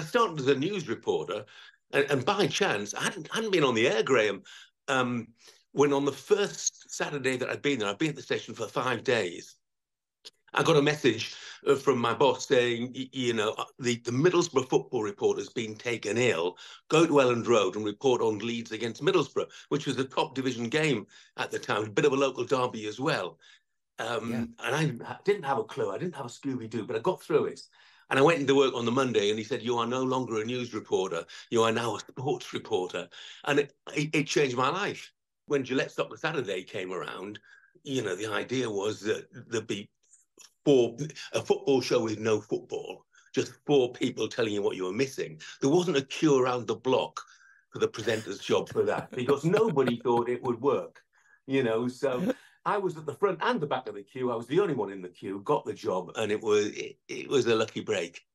I started as a news reporter, and, and by chance, I hadn't, hadn't been on the air, Graham. Um, when on the first Saturday that I'd been there, I'd been at the station for five days. I got a message uh, from my boss saying, you know, uh, the, the Middlesbrough football reporter's been taken ill. Go to Elland Road and report on Leeds against Middlesbrough, which was a top division game at the time, a bit of a local derby as well. Um, yeah. And I didn't have a clue. I didn't have a Scooby Doo, but I got through it. And I went into work on the Monday and he said, You are no longer a news reporter. You are now a sports reporter. And it, it, it changed my life. When Gillette Soccer Saturday came around, you know, the idea was that there'd be four, a football show with no football, just four people telling you what you were missing. There wasn't a queue around the block for the presenter's job for that because nobody thought it would work, you know. So I was at the front and the back of the queue. I was the only one in the queue, got the job, and it was it, it was a lucky break.